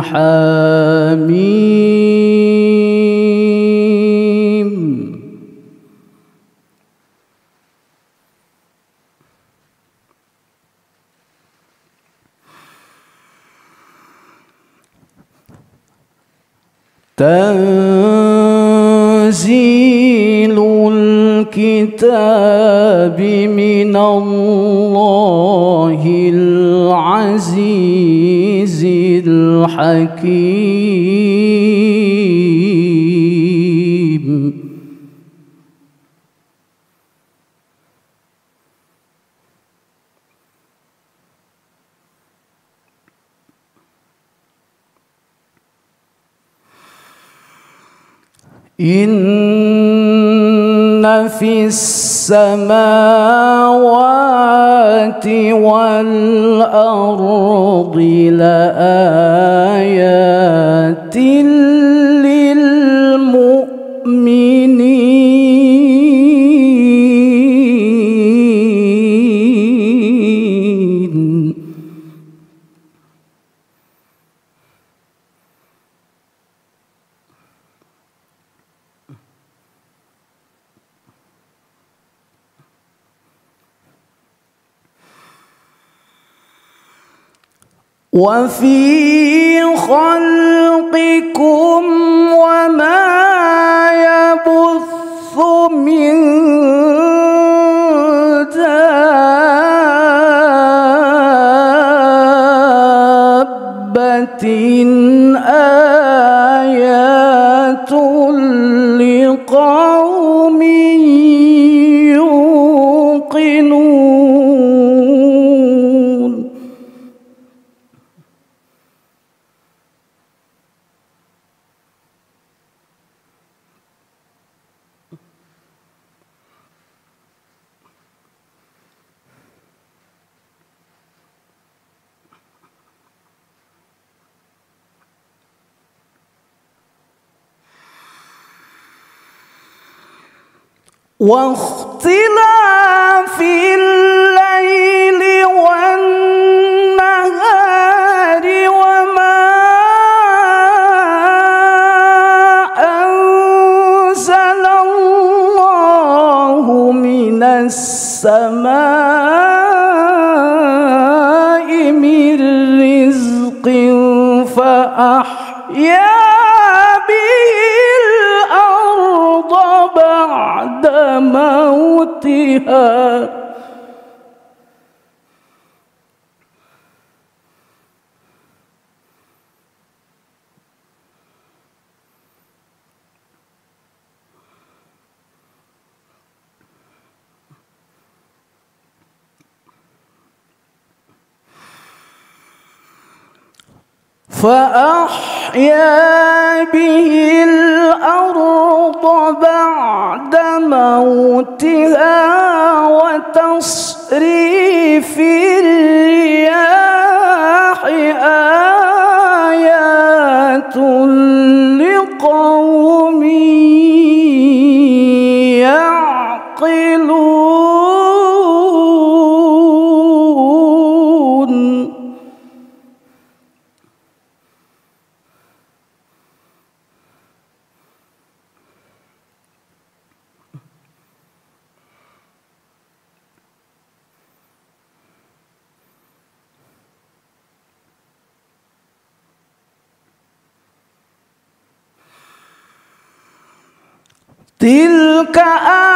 حميم. تنزيل الكتاب العزيز الحكيم. إن في السماوات والأرض لآيات وفي خلقكم واختلاف الليل والنهار وما أنزل الله من السماء موتها فأحيا به موتها وتصريف الرياح آيات لقوم يعقلون. تلك آيات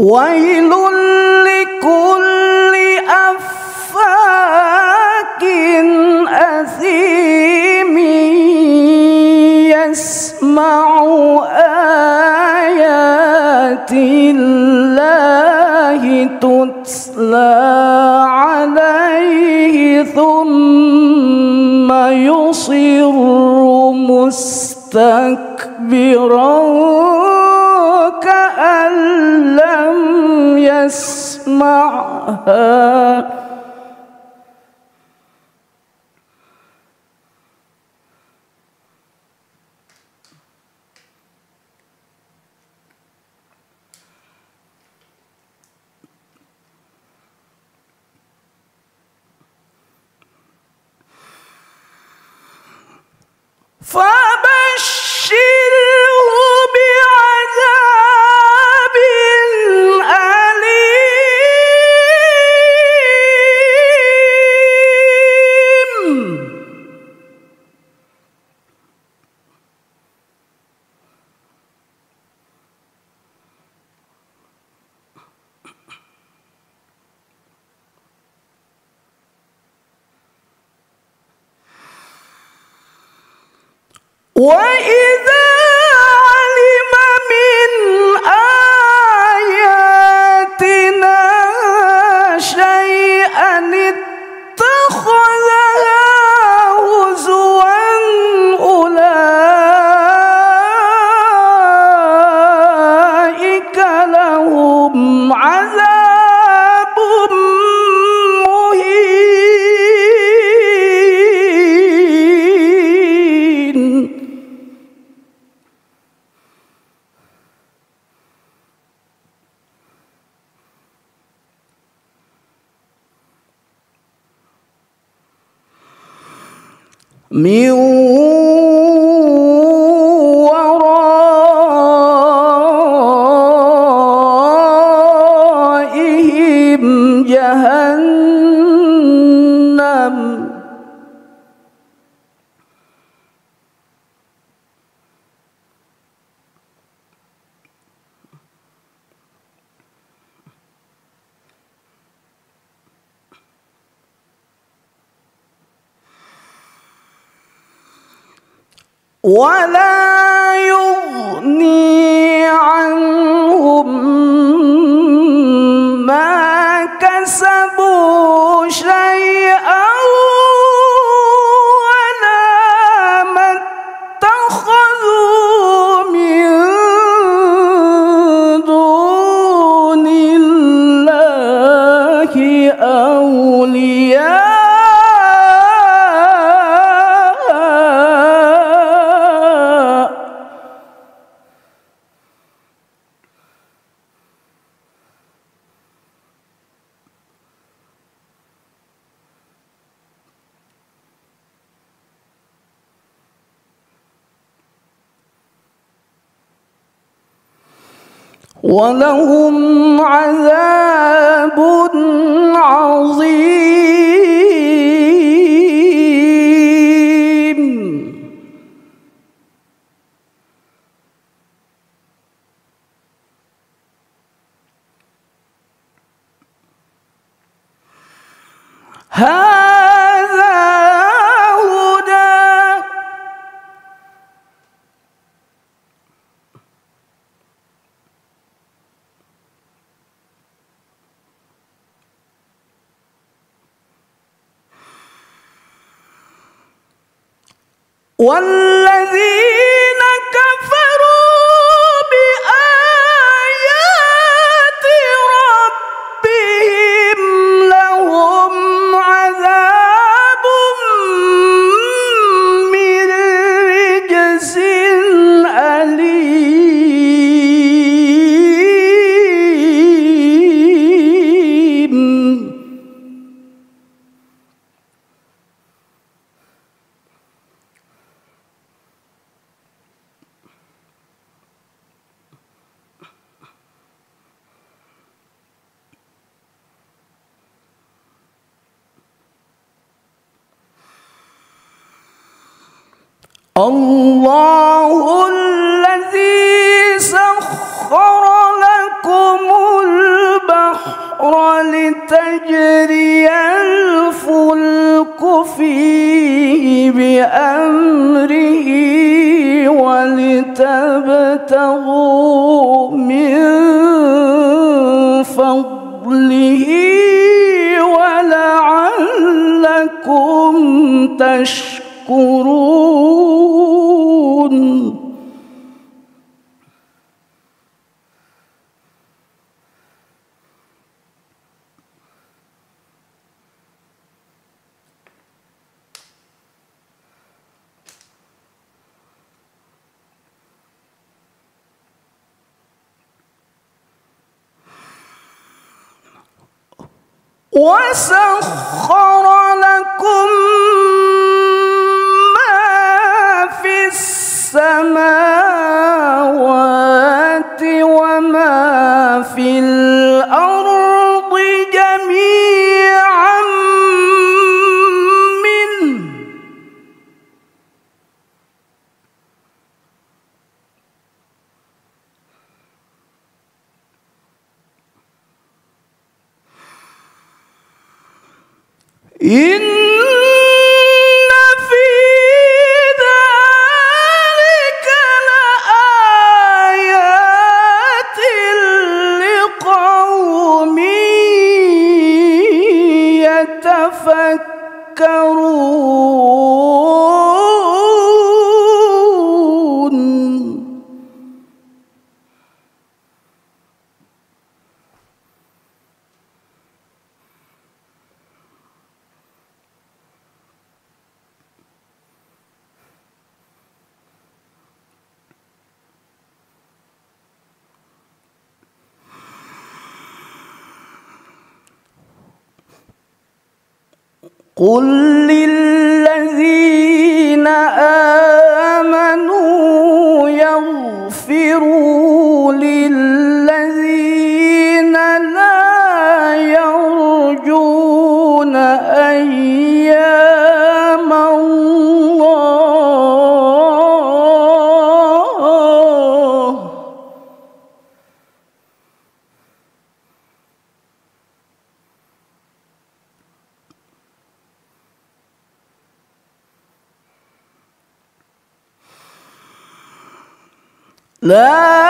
ويل لكل أفاك أثيم يسمع آيات الله تتلى عليه ثم يصر مستكبرا يسمعها. فبشر وإذا من ولا يغني ولهم عذاب والذين 三月里。وسخر لكم ما في السماء إن قل لله لا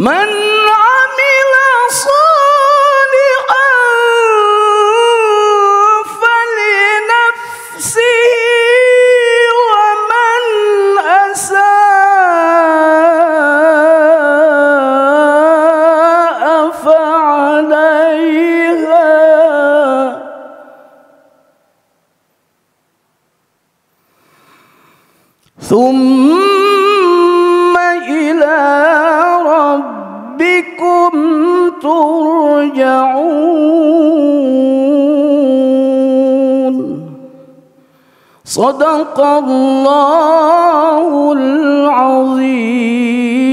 من صدق الله العظيم.